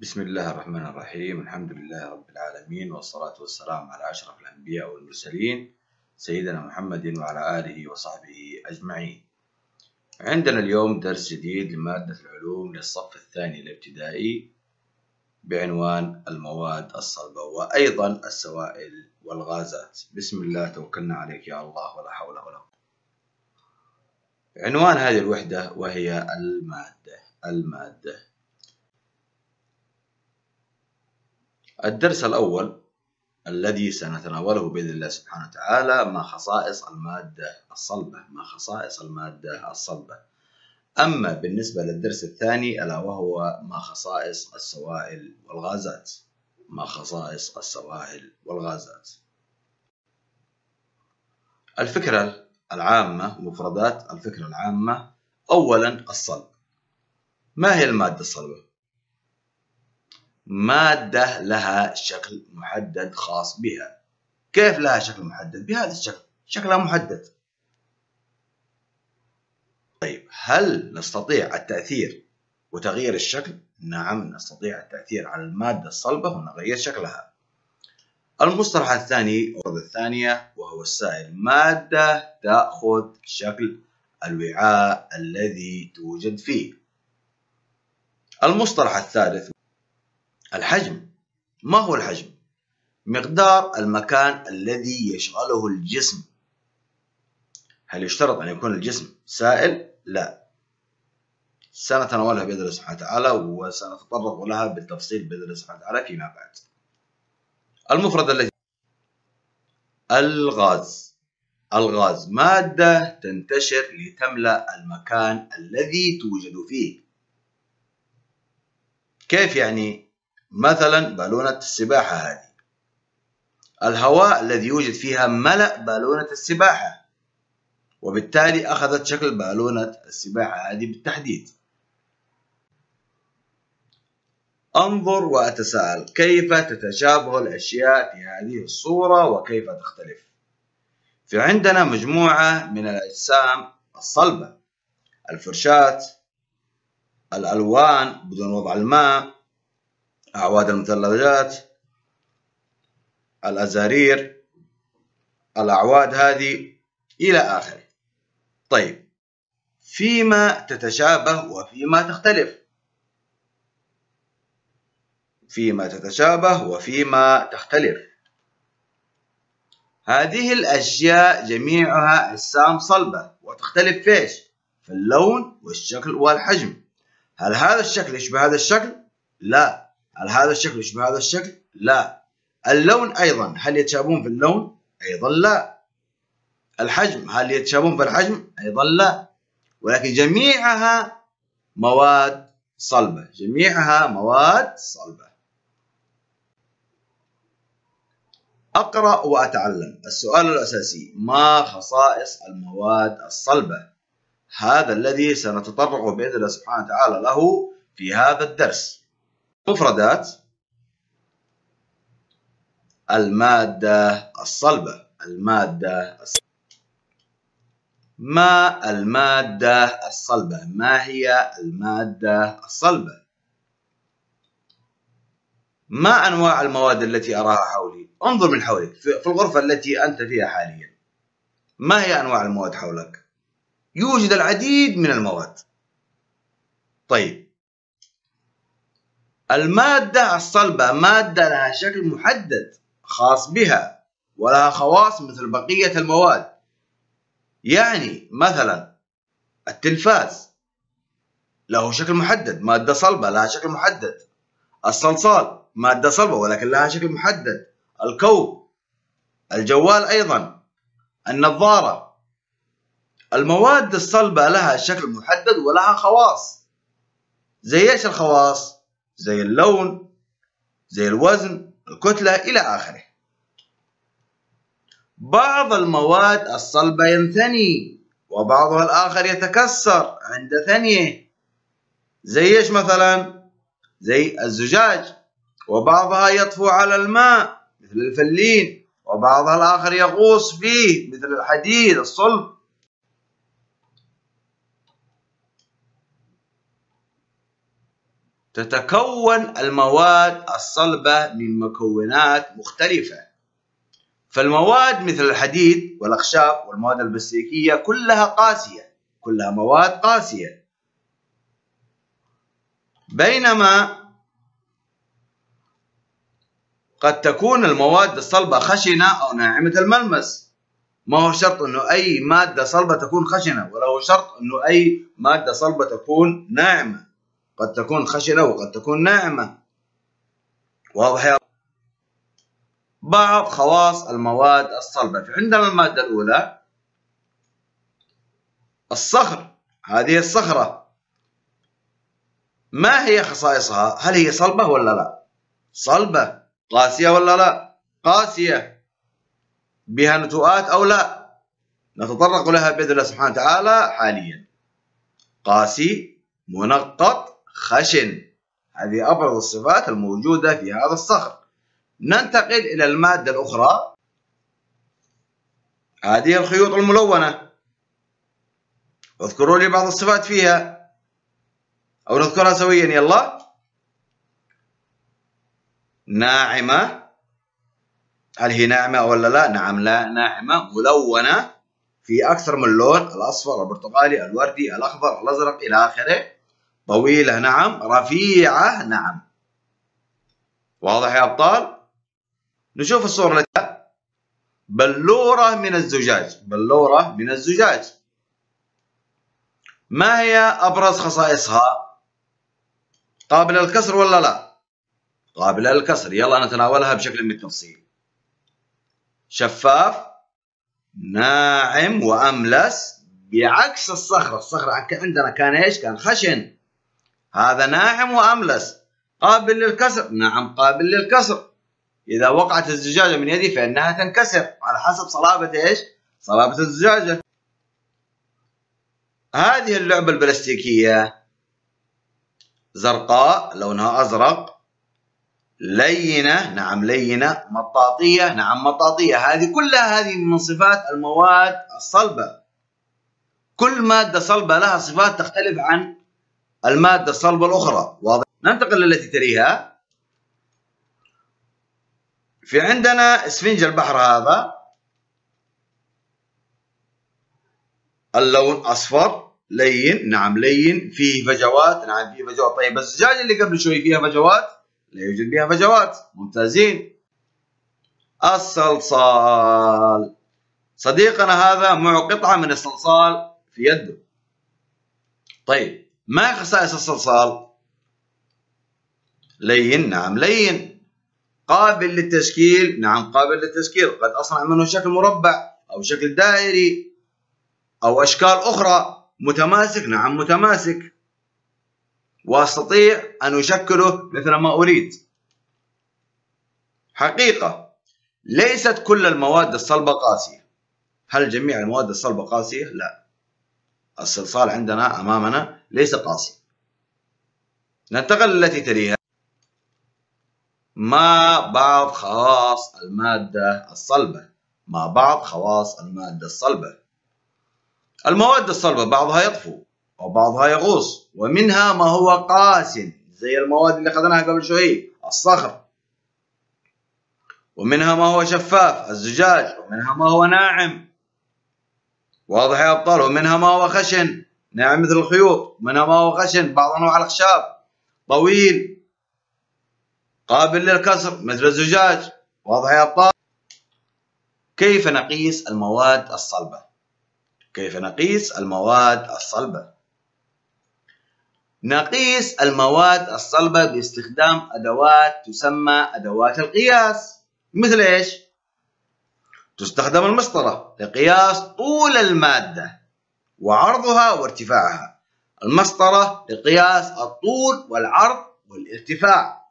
بسم الله الرحمن الرحيم الحمد لله رب العالمين والصلاة والسلام على أشرف الأنبياء والمرسلين سيدنا محمد وعلى آله وصحبه أجمعين عندنا اليوم درس جديد لمادة العلوم للصف الثاني الابتدائي بعنوان المواد الصلبة وأيضا السوائل والغازات بسم الله توكلنا عليك يا الله ولا حول ولا قوة عنوان هذه الوحدة وهي المادة المادة الدرس الأول الذي سنتناوله بإذن الله سبحانه وتعالى ما خصائص المادة الصلبة ما خصائص المادة الصلبة. أما بالنسبة للدرس الثاني ألا وهو ما خصائص السوائل والغازات. ما خصائص السوائل والغازات. الفكرة العامة مفردات الفكرة العامة أولا الصلب. ما هي المادة الصلبة؟ مادة لها شكل محدد خاص بها. كيف لها شكل محدد؟ بهذا الشكل. شكلها محدد. طيب هل نستطيع التأثير وتغيير الشكل؟ نعم نستطيع التأثير على المادة الصلبة ونغير شكلها. المصطلح الثاني الثانية وهو السائل مادة تأخذ شكل الوعاء الذي توجد فيه. المصطلح الثالث الحجم. ما هو الحجم؟ مقدار المكان الذي يشغله الجسم. هل يشترط أن يكون الجسم سائل؟ لا. سنتناولها بإذن الله سبحانه وتعالى وسنتطرق لها بالتفصيل بإذن الله سبحانه وتعالى فيما بعد. المفرد الذي الغاز. الغاز مادة تنتشر لتملأ المكان الذي توجد فيه. كيف يعني مثلا بالونة السباحة هذه. الهواء الذي يوجد فيها ملأ بالونة السباحة وبالتالي أخذت شكل بالونة السباحة هذه بالتحديد. أنظر وأتساءل كيف تتشابه الأشياء في هذه الصورة وكيف تختلف؟ في عندنا مجموعة من الأجسام الصلبة. الفرشاة الألوان بدون وضع الماء أعواد المثلجات الأزارير الأعواد هذه إلى آخره. طيب فيما تتشابه وفيما تختلف. فيما تتشابه وفيما تختلف. هذه الأشياء جميعها أجسام صلبة وتختلف فيش في اللون والشكل والحجم. هل هذا الشكل يشبه هذا الشكل؟ لا. هل هذا الشكل يشبه هذا الشكل؟ لا. اللون أيضا هل يتشابهون في اللون؟ أيضا لا. الحجم هل يتشابهون في الحجم؟ أيضا لا. ولكن جميعها مواد صلبة. جميعها مواد صلبة. أقرأ وأتعلم. السؤال الأساسي ما خصائص المواد الصلبة؟ هذا الذي سنتطرق بإذن الله سبحانه وتعالى له في هذا الدرس. مفردات المادة الصلبة. المادة الصلبة. ما المادة الصلبة؟ ما هي المادة الصلبة؟ ما أنواع المواد التي أراها حولي؟ انظر من حولك في الغرفة التي أنت فيها حاليا. ما هي أنواع المواد حولك؟ يوجد العديد من المواد. طيب المادة الصلبة مادة لها شكل محدد خاص بها ولها خواص مثل بقية المواد. يعني مثلا التلفاز له شكل محدد مادة صلبة لها شكل محدد. الصلصال مادة صلبة ولكن لها شكل محدد. الكوب الجوال أيضا. النظارة المواد الصلبة لها شكل محدد ولها خواص. زي إيش الخواص؟ زي اللون زي الوزن الكتلة إلى آخره. بعض المواد الصلبة ينثني وبعضها الآخر يتكسر عند ثنيه. زي إيش مثلا؟ زي الزجاج وبعضها يطفو على الماء مثل الفلين وبعضها الآخر يغوص فيه مثل الحديد الصلب. تتكون المواد الصلبة من مكونات مختلفة. فالمواد مثل الحديد والأخشاب والمواد البلاستيكية كلها قاسية كلها مواد قاسية. بينما قد تكون المواد الصلبة خشنة أو ناعمة الملمس. ما هو شرط أنه أي مادة صلبة تكون خشنة ولا هو شرط أنه أي مادة صلبة تكون ناعمة. قد تكون خشنة وقد تكون ناعمة واضح يا بعض خواص المواد الصلبة فعندنا المادة الأولى الصخر هذه الصخرة ما هي خصائصها؟ هل هي صلبة ولا لا؟ صلبة قاسية ولا لا؟ قاسية بها نتوءات أو لا؟ نتطرق لها بإذن الله سبحانه وتعالى حاليا قاسي منقط خشن. هذه أبرز الصفات الموجودة في هذا الصخر. ننتقل إلى المادة الأخرى. هذه الخيوط الملونة. اذكروا لي بعض الصفات فيها. أو نذكرها سويا. يلا. ناعمة. هل هي ناعمة ولا لا؟ نعم لا. ناعمة ملونة. في أكثر من لون الأصفر البرتقالي الوردي الأخضر الأزرق إلى آخره. طويلة نعم. رفيعة نعم. واضح يا أبطال؟ نشوف الصورة التي بلورة من الزجاج بلورة من الزجاج. ما هي أبرز خصائصها؟ قابلة للكسر ولا لا؟ قابلة للكسر. يلا نتناولها بشكل من التفصيل. شفاف ناعم وأملس بعكس الصخرة. الصخرة عندنا كان إيش؟ كان خشن. هذا ناعم وأملس. قابل للكسر. نعم قابل للكسر. إذا وقعت الزجاجة من يدي فإنها تنكسر. على حسب صلابة إيش؟ صلابة الزجاجة. هذه اللعبة البلاستيكية. زرقاء لونها أزرق. لينة نعم لينة. مطاطية نعم مطاطية. هذه كلها هذه من صفات المواد الصلبة. كل مادة صلبة لها صفات تختلف عن المادة الصلبة الأخرى. واضح؟ ننتقل للتي تليها. في عندنا اسفنج البحر هذا. اللون أصفر لين نعم لين. فيه فجوات نعم فيه فجوات. طيب الزجاج اللي قبل شوي فيها فجوات؟ لا يوجد بها فجوات. ممتازين. الصلصال. صديقنا هذا معه قطعة من الصلصال في يده. طيب. ما خصائص الصلصال لين نعم لين. قابل للتشكيل نعم قابل للتشكيل. قد أصنع منه شكل مربع أو شكل دائري أو أشكال أخرى. متماسك نعم متماسك. وأستطيع أن أشكله مثل ما أريد. حقيقة ليست كل المواد الصلبة قاسية. هل جميع المواد الصلبة قاسية؟ لا. الصلصال عندنا أمامنا ليس قاسي ننتقل التي تليها. ما بعض خواص المادة الصلبة؟ ما بعض خواص المادة الصلبة؟ المواد الصلبة بعضها يطفو وبعضها يغوص ومنها ما هو قاس زي المواد اللي أخذناها قبل شوي الصخر. ومنها ما هو شفاف الزجاج. ومنها ما هو ناعم. واضح يا أبطال ومنها ما هو خشن. ناعم مثل الخيوط ومنها ما هو خشن. بعض أنواع الأخشاب طويل قابل للكسر مثل الزجاج. واضح يا أبطال؟ كيف نقيس المواد الصلبة؟ كيف نقيس المواد الصلبة؟ نقيس المواد الصلبة باستخدام أدوات تسمى أدوات القياس. مثل إيش؟ تستخدم المسطرة لقياس طول المادة وعرضها وارتفاعها. المسطرة لقياس الطول والعرض والارتفاع.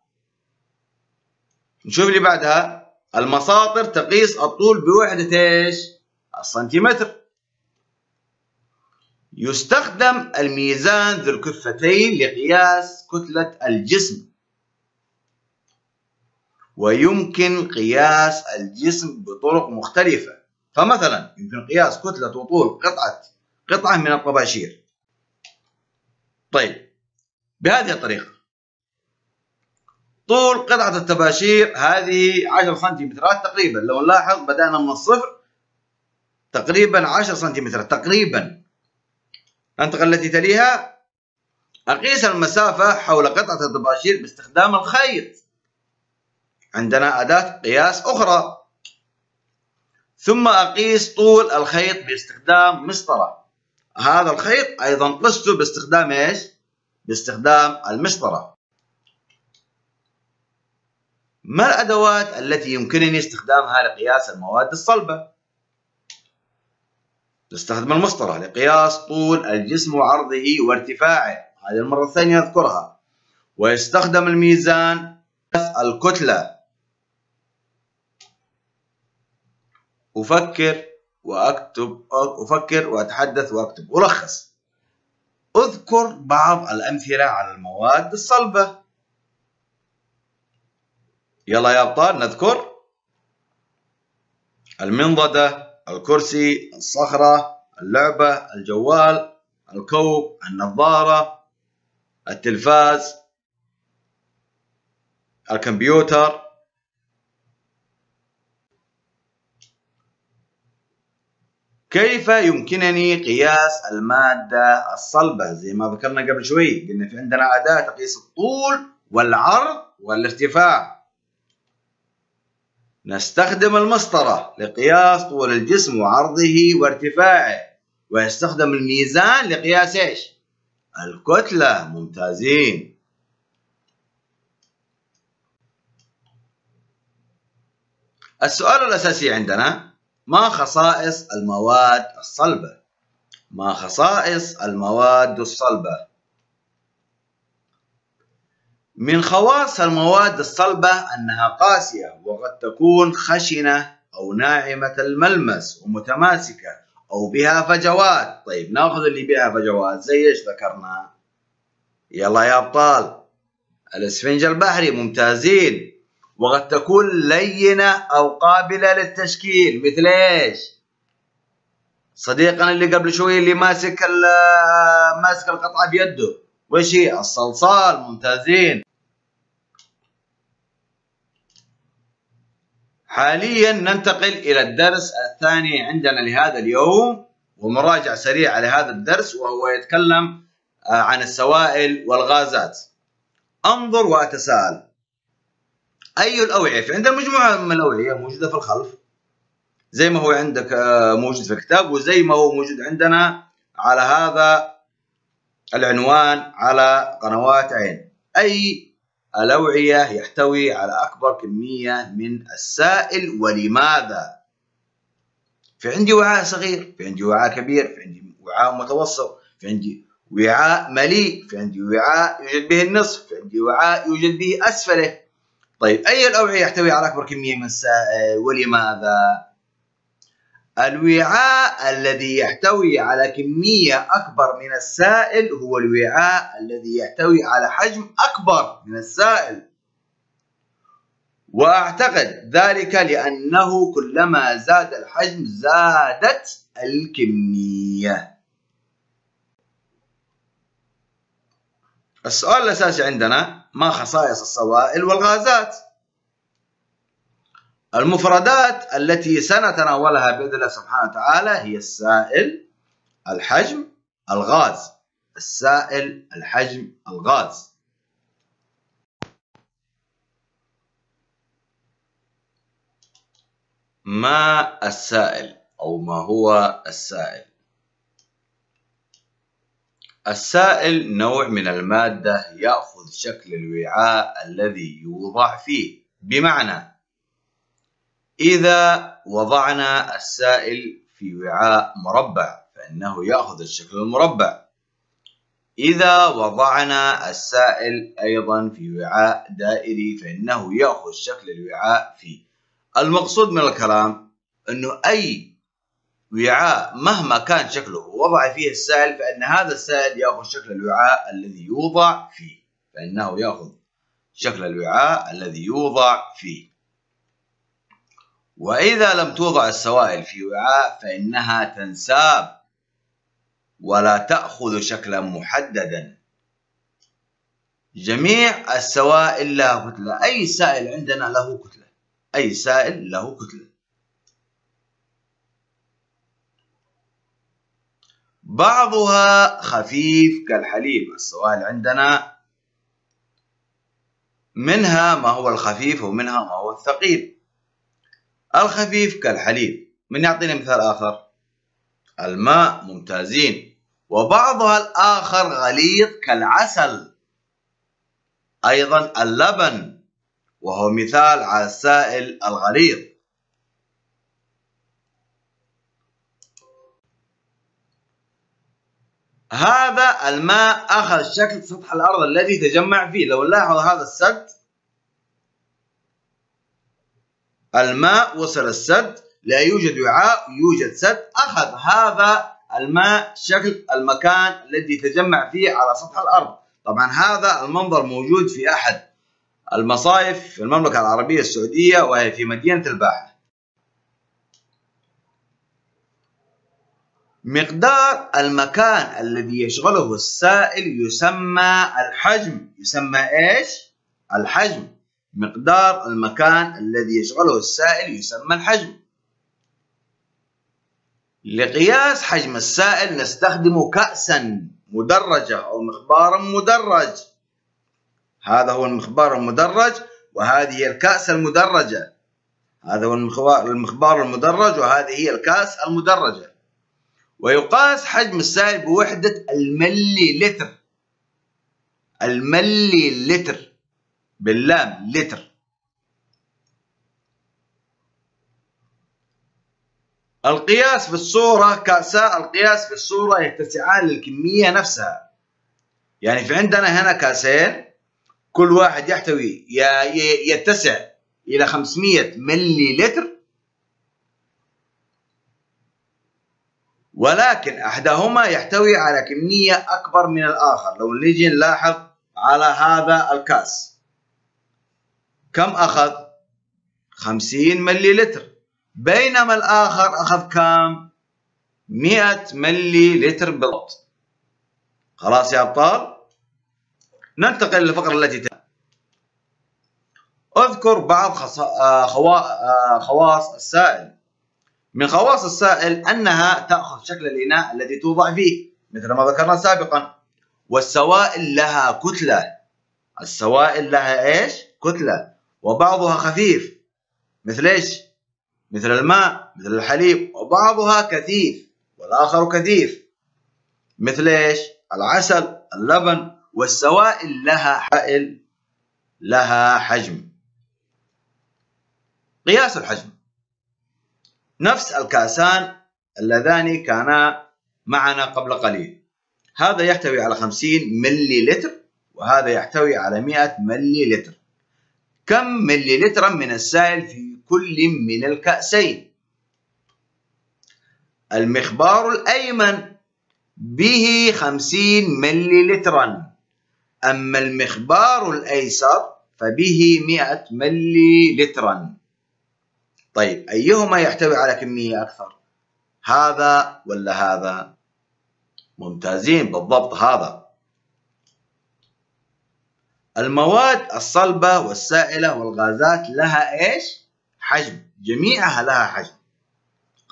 نشوف اللي بعدها. المساطر تقيس الطول بوحدة إيش؟ السنتيمتر. يستخدم الميزان ذو الكفتين لقياس كتلة الجسم. ويمكن قياس الجسم بطرق مختلفة. فمثلا يمكن قياس كتلة وطول قطعة قطعة من الطباشير. طيب بهذه الطريقة. طول قطعة التباشير هذه 10 سنتيمترات تقريبا. لو نلاحظ بدأنا من الصفر تقريبا 10 سنتيمترات. تقريبا. الانتقل التي تليها؟ أقيس المسافة حول قطعة الطباشير باستخدام الخيط. عندنا أداة قياس أخرى. ثم أقيس طول الخيط باستخدام مسطرة. هذا الخيط أيضا قسته باستخدام إيش؟ باستخدام المسطرة. ما الأدوات التي يمكنني استخدامها لقياس المواد الصلبة؟ نستخدم المسطرة لقياس طول الجسم وعرضه وارتفاعه. هذه المرة الثانية أذكرها. ويستخدم الميزان الكتلة. أفكر وأكتب أفكر وأتحدث وأكتب. ألخص. أذكر بعض الأمثلة على المواد الصلبة. يلا يا أبطال نذكر. المنضدة الكرسي الصخرة اللعبة الجوال الكوب النظارة التلفاز الكمبيوتر. كيف يمكنني قياس المادة الصلبة؟ زي ما ذكرنا قبل شوي قلنا في عندنا أداة تقيس الطول والعرض والارتفاع. نستخدم المسطرة لقياس طول الجسم وعرضه وارتفاعه ويستخدم الميزان لقياس إيش؟ الكتلة. ممتازين. السؤال الأساسي عندنا ما خصائص المواد الصلبة؟ ما خصائص المواد الصلبة؟ من خواص المواد الصلبة أنها قاسية وقد تكون خشنة أو ناعمة الملمس ومتماسكة أو بها فجوات. طيب ناخذ اللي بها فجوات. زي إيش ذكرنا؟ يلا يا أبطال. الإسفنج البحري ممتازين. وقد تكون لينة أو قابلة للتشكيل. مثل إيش؟ صديقنا اللي قبل شوي اللي ماسك ماسك القطعة بيده. وش هي؟ الصلصال. ممتازين. حاليا ننتقل إلى الدرس الثاني عندنا لهذا اليوم ومراجعة سريعة لهذا الدرس وهو يتكلم آه، عن السوائل والغازات. انظر وأتساءل. أي الأوعية؟ في عندنا مجموعة من الأوعية موجودة في الخلف. زي ما هو عندك آه، موجود في الكتاب وزي ما هو موجود عندنا على هذا العنوان على قنوات عين. أي الأوعية يحتوي على أكبر كمية من السائل ولماذا؟ في عندي وعاء صغير في عندي وعاء كبير في عندي وعاء متوسط في عندي وعاء مليء في عندي وعاء يوجد به النصف في عندي وعاء يوجد به أسفله. طيب أي الأوعية يحتوي على أكبر كمية من السائل ولماذا؟ الوعاء الذي يحتوي على كمية أكبر من السائل هو الوعاء الذي يحتوي على حجم أكبر من السائل وأعتقد ذلك لأنه كلما زاد الحجم زادت الكمية السؤال الأساسي عندنا ما خصائص السوائل والغازات. المفردات التي سنتناولها بإذن الله سبحانه وتعالى هي السائل الحجم الغاز. السائل الحجم الغاز. ما السائل أو ما هو السائل؟ السائل نوع من المادة يأخذ شكل الوعاء الذي يوضع فيه. بمعنى إذا وضعنا السائل في وعاء مربع فإنه يأخذ الشكل المربع. إذا وضعنا السائل أيضا في وعاء دائري فإنه يأخذ شكل الوعاء فيه. المقصود من الكلام أنه أي وعاء مهما كان شكله وضع فيه السائل فإن هذا السائل يأخذ شكل الوعاء الذي يوضع فيه. فإنه يأخذ شكل الوعاء الذي يوضع فيه. وإذا لم توضع السوائل في وعاء فإنها تنساب ولا تأخذ شكلا محددا. جميع السوائل لها كتلة. أي سائل عندنا له كتلة. أي سائل له كتلة. بعضها خفيف كالحليب. السوائل عندنا منها ما هو الخفيف ومنها ما هو الثقيل. الخفيف كالحليب. من يعطيني مثال آخر؟ الماء ممتازين. وبعضها الآخر غليظ كالعسل. أيضا اللبن وهو مثال على السائل الغليظ. هذا الماء أخذ شكل سطح الأرض الذي تجمع فيه. لو نلاحظ هذا السد الماء وصل السد لا يوجد وعاء يوجد سد. أخذ هذا الماء شكل المكان الذي تجمع فيه على سطح الأرض. طبعا هذا المنظر موجود في أحد المصايف في المملكة العربية السعودية وهي في مدينة الباحة. مقدار المكان الذي يشغله السائل يسمى الحجم. يسمى إيش؟ الحجم. مقدار المكان الذي يشغله السائل يسمى الحجم. لقياس حجم السائل نستخدم كأسا مدرجة أو مخبارا مدرج. هذا هو المخبار المدرج وهذه هي الكأس المدرجة. هذا هو المخبار المدرج وهذه هي الكأس المدرجة. ويقاس حجم السائل بوحدة الملي لتر. الملي لتر باللام لتر. القياس في الصورة كأساء القياس في الصورة يتسعان للكمية نفسها. يعني في عندنا هنا كأسين كل واحد يحتوي يتسع إلى 500 ملي لتر. ولكن أحدهما يحتوي على كمية أكبر من الآخر لو نيجي نلاحظ على هذا الكاس كم أخذ؟ 50 ملي لتر بينما الآخر أخذ كم؟ 100 ملي لتر بالضبط خلاص يا أبطال؟ ننتقل للفقرة التي تلي أذكر بعض آه، آه، خواص السائل من خواص السائل أنها تأخذ شكل الإناء الذي توضع فيه مثل ما ذكرنا سابقا والسوائل لها كتلة السوائل لها إيش؟ كتلة وبعضها خفيف مثل إيش؟ مثل الماء مثل الحليب وبعضها كثيف والآخر كثيف مثل إيش؟ العسل اللبن والسوائل لها حائل لها حجم قياس الحجم نفس الكاسان اللذان كانا معنا قبل قليل. هذا يحتوي على 50 ملي لتر وهذا يحتوي على 100 ملي لتر كم ملي لترا من السائل في كل من الكأسين؟ المخبار الأيمن به 50 ملي لترا أما المخبار الأيسر فبه 100 ملي لترا طيب أيهما يحتوي على كمية أكثر؟ هذا ولا هذا؟ ممتازين بالضبط هذا. المواد الصلبة والسائلة والغازات لها إيش؟ حجم. جميعها لها حجم.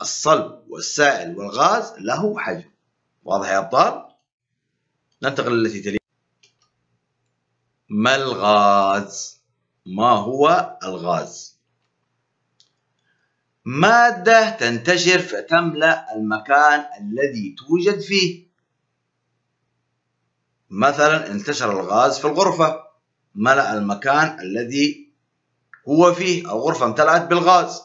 الصلب والسائل والغاز له حجم. واضح يا أبطال؟ ننتقل للتي تلي ما الغاز؟ ما هو الغاز؟ مادة تنتشر فتملأ المكان الذي توجد فيه. مثلا انتشر الغاز في الغرفة ملأ المكان الذي هو فيه الغرفة امتلأت بالغاز.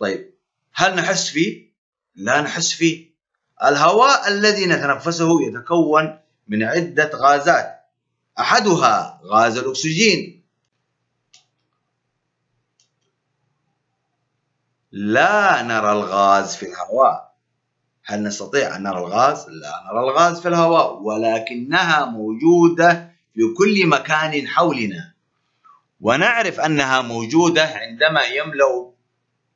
طيب هل نحس فيه؟ لا نحس فيه. الهواء الذي نتنفسه يتكون من عدة غازات. أحدها غاز الأكسجين. لا نرى الغاز في الهواء هل نستطيع أن نرى الغاز؟ لا نرى الغاز في الهواء ولكنها موجودة في كل مكان حولنا ونعرف أنها موجودة عندما يملأ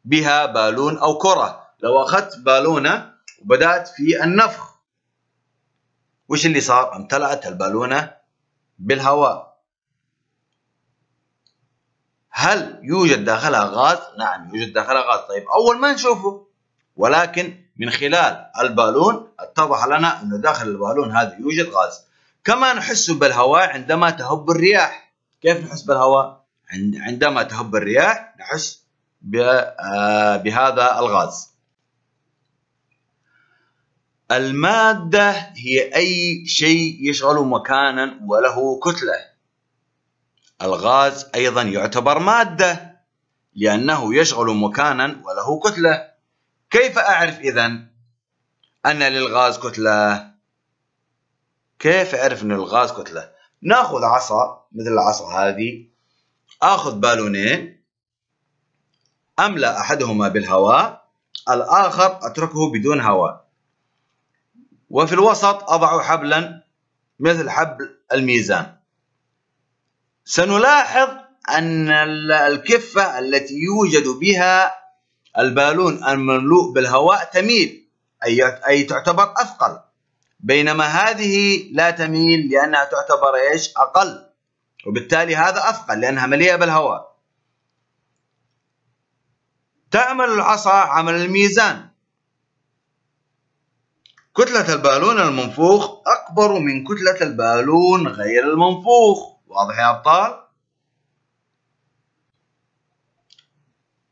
بها بالون أو كرة لو أخذت بالونة وبدأت في النفخ وش اللي صار؟ امتلأت البالونة بالهواء هل يوجد داخلها غاز؟ نعم يوجد داخلها غاز طيب أول ما نشوفه ولكن من خلال البالون اتضح لنا أنه داخل البالون هذا يوجد غاز. كما نحس بالهواء عندما تهب الرياح. كيف نحس بالهواء؟ عندما تهب الرياح نحس آه، بهذا الغاز. المادة هي أي شيء يشغل مكانا وله كتلة. الغاز أيضا يعتبر مادة لأنه يشغل مكانا وله كتلة. كيف أعرف إذا أن للغاز كتلة؟ كيف أعرف أن الغاز كتلة؟ نأخذ عصا مثل العصا هذه. آخذ بالونين. أملأ أحدهما بالهواء. الآخر أتركه بدون هواء. وفي الوسط أضع حبلا مثل حبل الميزان. سنلاحظ أن الكفة التي يوجد بها البالون المملوء بالهواء تميل أي تعتبر أثقل. بينما هذه لا تميل لأنها تعتبر إيش؟ أقل. وبالتالي هذا أثقل لأنها مليئة بالهواء. تعمل العصا عمل الميزان. كتلة البالون المنفوخ أكبر من كتلة البالون غير المنفوخ. واضح يا أبطال؟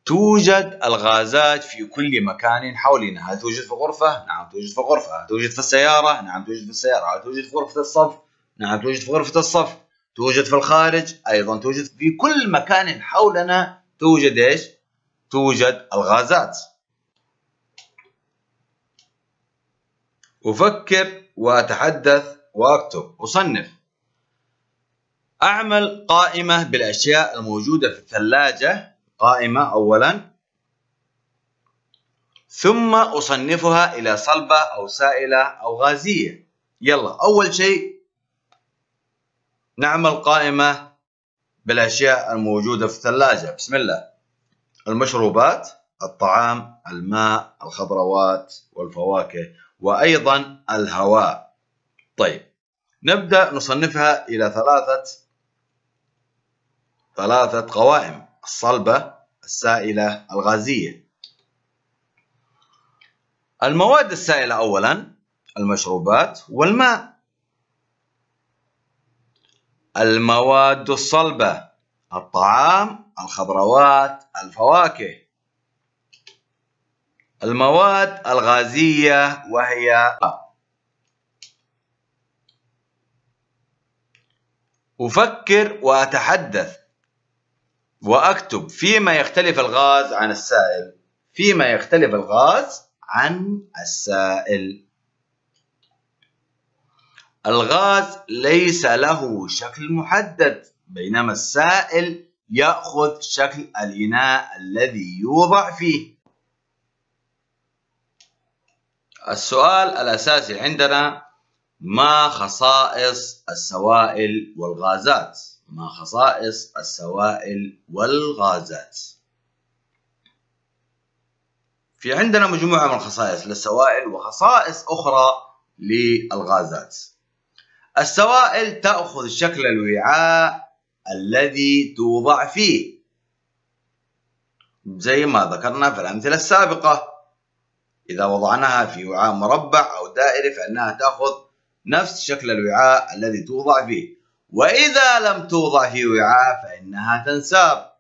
توجد الغازات في كل مكان حولنا هل توجد في غرفة؟ نعم توجد في غرفة هل توجد في السيارة؟ نعم توجد في السيارة هل توجد في غرفة الصف؟ نعم توجد في غرفة الصف توجد في الخارج أيضا توجد في كل مكان حولنا توجد إيش؟ توجد الغازات أفكر وأتحدث وأكتب أصنف أعمل قائمة بالأشياء الموجودة في الثلاجة قائمة أولا. ثم أصنفها إلى صلبة أو سائلة أو غازية. يلا أول شيء نعمل قائمة بالأشياء الموجودة في الثلاجة. بسم الله. المشروبات الطعام الماء الخضروات والفواكه وأيضا الهواء. طيب نبدأ نصنفها إلى ثلاثة ثلاثة قوائم الصلبة السائلة الغازية. المواد السائلة أولا المشروبات والماء. المواد الصلبة الطعام الخضروات الفواكه. المواد الغازية وهي أفكر وأتحدث وأكتب فيما يختلف الغاز عن السائل. فيما يختلف الغاز عن السائل. الغاز ليس له شكل محدد بينما السائل يأخذ شكل الإناء الذي يوضع فيه. السؤال الأساسي عندنا ما خصائص السوائل والغازات؟ ما خصائص السوائل والغازات. في عندنا مجموعة من الخصائص للسوائل وخصائص أخرى للغازات. السوائل تأخذ شكل الوعاء الذي توضع فيه. زي ما ذكرنا في الأمثلة السابقة إذا وضعناها في وعاء مربع أو دائري فإنها تأخذ نفس شكل الوعاء الذي توضع فيه. وإذا لم توضع في وعاء فإنها تنساب.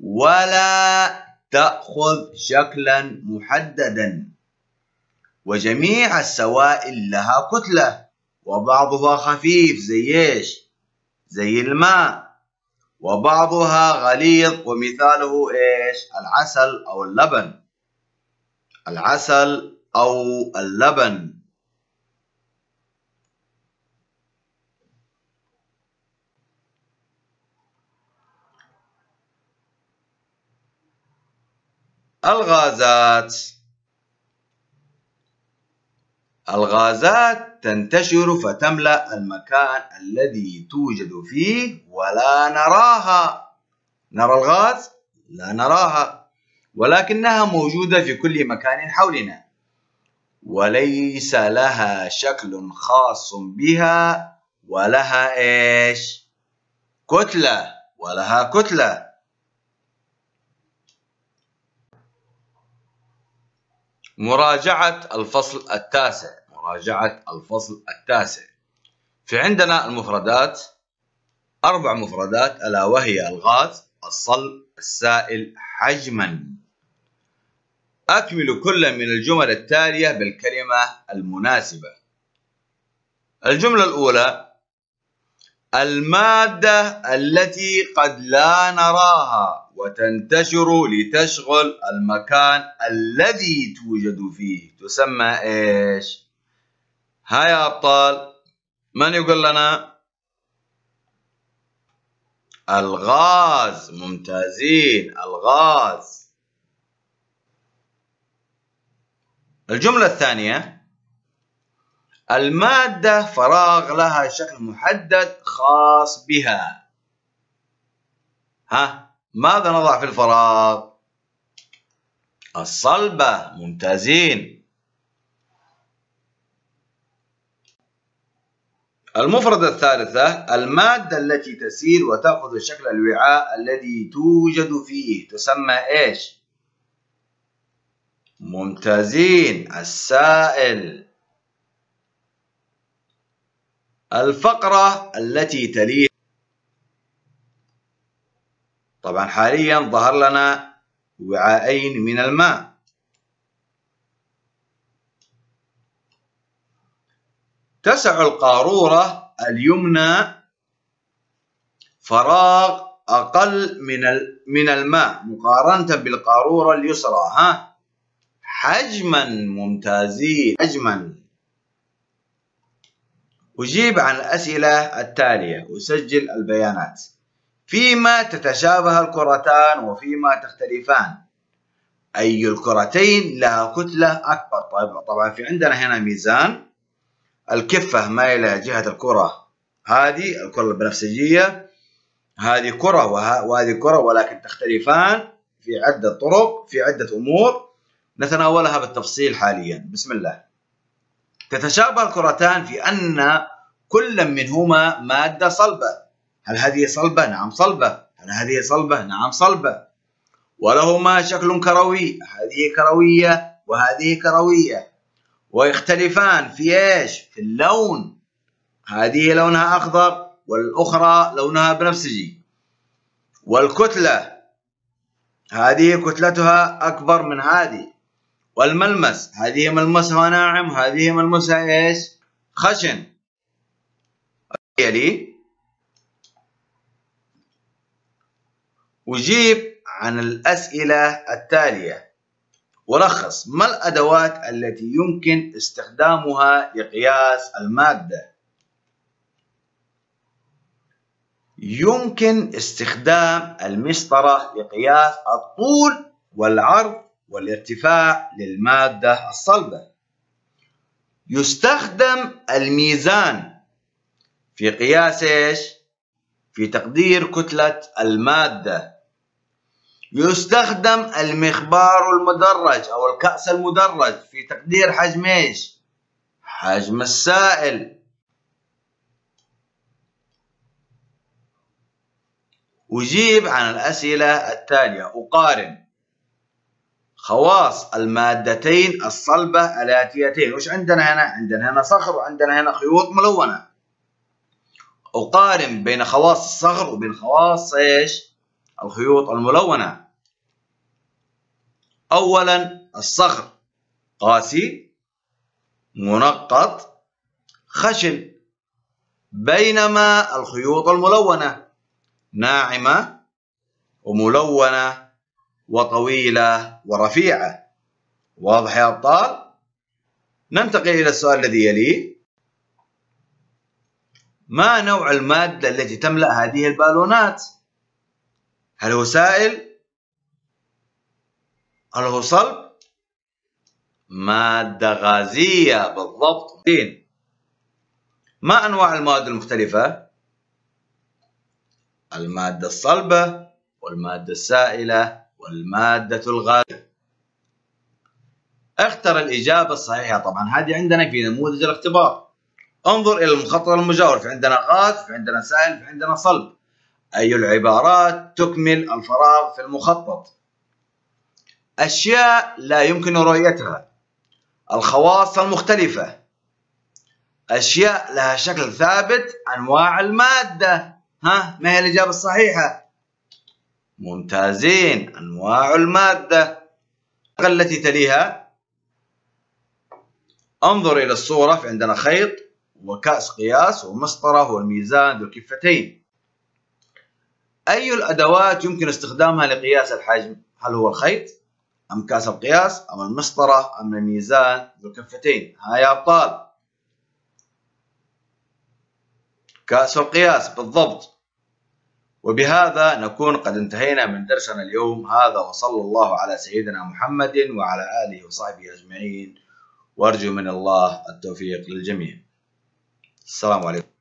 ولا تأخذ شكلا محددا. وجميع السوائل لها كتلة وبعضها خفيف زي إيش؟ زي الماء. وبعضها غليظ ومثاله إيش؟ العسل أو اللبن. العسل أو اللبن. الغازات. الغازات تنتشر فتملأ المكان الذي توجد فيه ولا نراها. نرى الغاز؟ لا نراها. ولكنها موجودة في كل مكان حولنا. وليس لها شكل خاص بها ولها إيش؟ كتلة. ولها كتلة. مراجعة الفصل التاسع. مراجعة الفصل التاسع. في عندنا المفردات أربع مفردات ألا وهي الغاز الصلب السائل حجما. أكمل كل من الجمل التالية بالكلمة المناسبة. الجملة الأولى المادة التي قد لا نراها. وتنتشر لتشغل المكان الذي توجد فيه. تسمى إيش؟ ها يا أبطال من يقول لنا؟ الغاز. ممتازين الغاز. الجملة الثانية المادة فراغ لها شكل محدد خاص بها. ها؟ ماذا نضع في الفراغ؟ الصلبة. ممتازين. المفردة الثالثة المادة التي تسير وتأخذ شكل الوعاء الذي توجد فيه تسمى إيش؟ ممتازين. السائل. الفقرة التي تليه طبعا حاليا ظهر لنا وعاءين من الماء. تسع القارورة اليمنى فراغ أقل من من الماء مقارنة بالقارورة اليسرى ها؟ حجما ممتازين حجما. أجيب عن الأسئلة التالية أسجل البيانات. فيما تتشابه الكرتان وفيما تختلفان. أي الكرتين لها كتلة أكبر. طيب طبعا في عندنا هنا ميزان. الكفة مايلة جهة الكرة. هذه الكرة البنفسجية. هذه كرة وهذه كرة ولكن تختلفان في عدة طرق في عدة أمور. نتناولها بالتفصيل حاليا. بسم الله. تتشابه الكرتان في أن كل منهما مادة صلبة. هل هذه صلبة؟ نعم صلبة. هل هذه صلبة؟ نعم صلبة. ولهما شكل كروي. هذه كروية وهذه كروية. ويختلفان في إيش؟ في اللون. هذه لونها أخضر والأخرى لونها بنفسجي. والكتلة. هذه كتلتها أكبر من هذه. والملمس. هذه ملمسها ناعم. وهذه ملمسها إيش؟ خشن. يلي أجيب عن الأسئلة التالية. ولخص ما الأدوات التي يمكن استخدامها لقياس المادة؟ يمكن استخدام المسطرة لقياس الطول والعرض والارتفاع للمادة الصلبة. يستخدم الميزان في قياس إيش؟ في تقدير كتلة المادة. يستخدم المخبار المدرج أو الكأس المدرج في تقدير حجم إيش؟ حجم السائل أجيب عن الأسئلة التالية أقارن خواص المادتين الصلبة الآتيتين وش عندنا هنا؟ عندنا هنا صخر وعندنا هنا خيوط ملونة أقارن بين خواص الصخر وبين خواص إيش؟ الخيوط الملونة أولا الصخر قاسي منقط خشن بينما الخيوط الملونة ناعمة وملونة وطويلة ورفيعة واضح يا أبطال؟ ننتقل إلى السؤال الذي يليه ما نوع المادة التي تملأ هذه البالونات؟ هل هو سائل صلب؟ مادة غازية بالضبط. ما أنواع المواد المختلفة؟ المادة الصلبة والمادة السائلة والمادة الغازية. اختر الإجابة الصحيحة. طبعا هذه عندنا في نموذج الاختبار. انظر إلى المخطط المجاور. في عندنا غاز في عندنا سائل في عندنا صلب. أي العبارات تكمل الفراغ في المخطط؟ أشياء لا يمكن رؤيتها. الخواص المختلفة. أشياء لها شكل ثابت أنواع المادة. ها؟ ما هي الإجابة الصحيحة؟ ممتازين. أنواع المادة. التي تليها. انظر إلى الصورة في عندنا خيط وكأس قياس ومسطرة والميزان ذو الكفتين. أي الأدوات يمكن استخدامها لقياس الحجم؟ هل هو الخيط؟ أم كأس القياس أم المسطرة أم الميزان ذو الكفتين. ها يا أبطال. كأس القياس بالضبط. وبهذا نكون قد انتهينا من درسنا اليوم هذا وصلى الله على سيدنا محمد وعلى آله وصحبه أجمعين. وأرجو من الله التوفيق للجميع. السلام عليكم.